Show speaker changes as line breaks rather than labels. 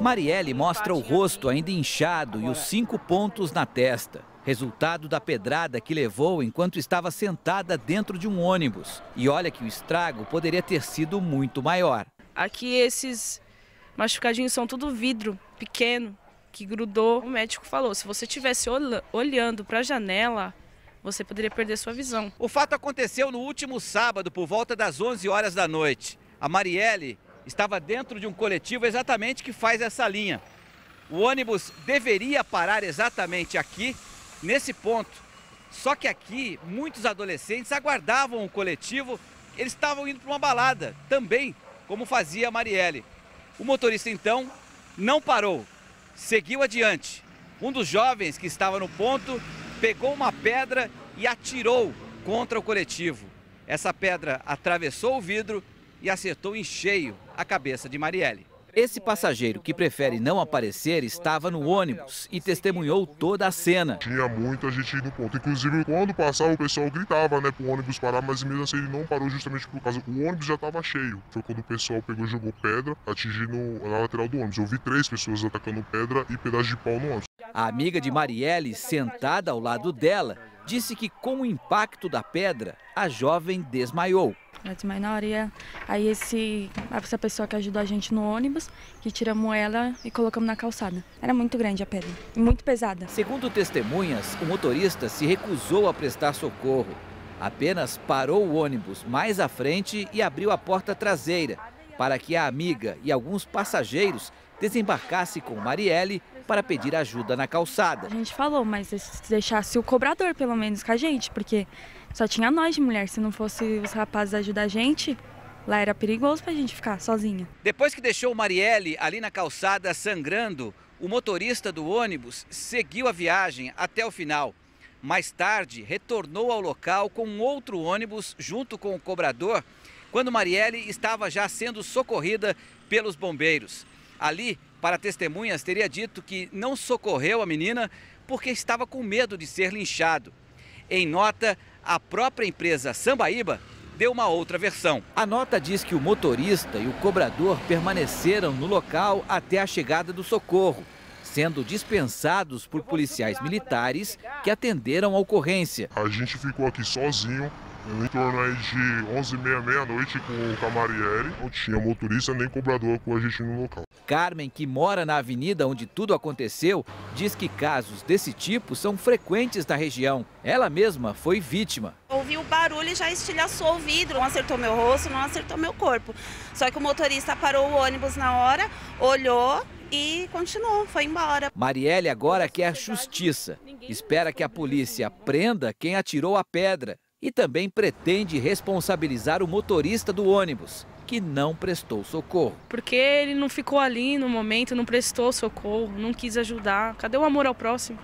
Marielle mostra o rosto ainda inchado e os cinco pontos na testa. Resultado da pedrada que levou enquanto estava sentada dentro de um ônibus. E olha que o estrago poderia ter sido muito maior.
Aqui esses machucadinhos são tudo vidro pequeno que grudou. O médico falou: se você estivesse olhando para a janela, você poderia perder sua visão.
O fato aconteceu no último sábado, por volta das 11 horas da noite. A Marielle estava dentro de um coletivo exatamente que faz essa linha. O ônibus deveria parar exatamente aqui nesse ponto. Só que aqui, muitos adolescentes aguardavam o coletivo, eles estavam indo para uma balada, também, como fazia a Marielle. O motorista, então, não parou, seguiu adiante. Um dos jovens que estava no ponto pegou uma pedra e atirou contra o coletivo. Essa pedra atravessou o vidro e acertou em cheio a cabeça de Marielle. Esse passageiro que prefere não aparecer estava no ônibus e testemunhou toda a cena.
Tinha muita gente no ponto. Inclusive, quando passava, o pessoal gritava, né, pro ônibus parar, mas mesmo assim ele não parou justamente por causa. O ônibus já estava cheio. Foi quando o pessoal pegou e jogou pedra, atingindo na lateral do ônibus. Eu vi três pessoas atacando pedra e pedaço de pau no ônibus.
A amiga de Marielle, sentada ao lado dela, disse que com o impacto da pedra, a jovem desmaiou.
Mas na hora, aí esse, essa pessoa que ajudou a gente no ônibus, que tiramos ela e colocamos na calçada. Era muito grande a pedra, e muito pesada.
Segundo testemunhas, o motorista se recusou a prestar socorro. Apenas parou o ônibus mais à frente e abriu a porta traseira para que a amiga e alguns passageiros desembarcassem com Marielle para pedir ajuda na calçada.
A gente falou, mas deixasse o cobrador pelo menos com a gente, porque só tinha nós de mulher. Se não fosse os rapazes ajudar a gente, lá era perigoso para a gente ficar sozinha.
Depois que deixou Marielle ali na calçada sangrando, o motorista do ônibus seguiu a viagem até o final. Mais tarde, retornou ao local com um outro ônibus junto com o cobrador, quando Marielle estava já sendo socorrida pelos bombeiros. Ali, para testemunhas, teria dito que não socorreu a menina porque estava com medo de ser linchado. Em nota, a própria empresa Sambaíba deu uma outra versão. A nota diz que o motorista e o cobrador permaneceram no local até a chegada do socorro, sendo dispensados por policiais militares que atenderam a ocorrência.
A gente ficou aqui sozinho, em torno aí de 11 h 30 meia-noite com o Camarieri. Não tinha motorista nem cobrador com a gente no local.
Carmen, que mora na avenida onde tudo aconteceu, diz que casos desse tipo são frequentes na região. Ela mesma foi vítima.
Ouvi o barulho e já estilhaçou o vidro. Não acertou meu rosto, não acertou meu corpo. Só que o motorista parou o ônibus na hora, olhou e continuou, foi embora.
Marielle agora quer justiça. Espera que a polícia prenda quem atirou a pedra e também pretende responsabilizar o motorista do ônibus, que não prestou socorro.
Porque ele não ficou ali no momento, não prestou socorro, não quis ajudar. Cadê o amor ao próximo?